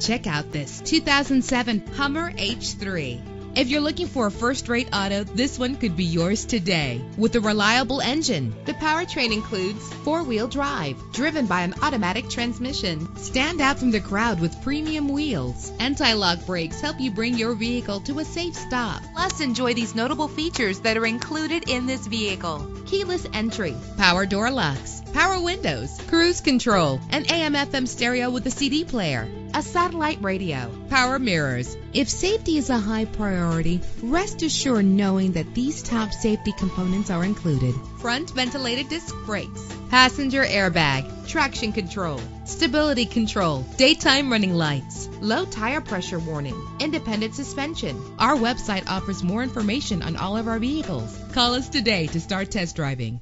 Check out this 2007 Hummer H3. If you're looking for a first-rate auto, this one could be yours today. With a reliable engine, the powertrain includes four-wheel drive, driven by an automatic transmission. Stand out from the crowd with premium wheels. Anti-lock brakes help you bring your vehicle to a safe stop. Plus, enjoy these notable features that are included in this vehicle. Keyless entry, power door locks, power windows, cruise control, an AM FM stereo with a CD player, a satellite radio, power mirrors. If safety is a high priority, rest assured knowing that these top safety components are included. Front ventilated disc brakes, passenger airbag, traction control, stability control, daytime running lights, low tire pressure warning, independent suspension. Our website offers more information on all of our vehicles. Call us today to start test driving.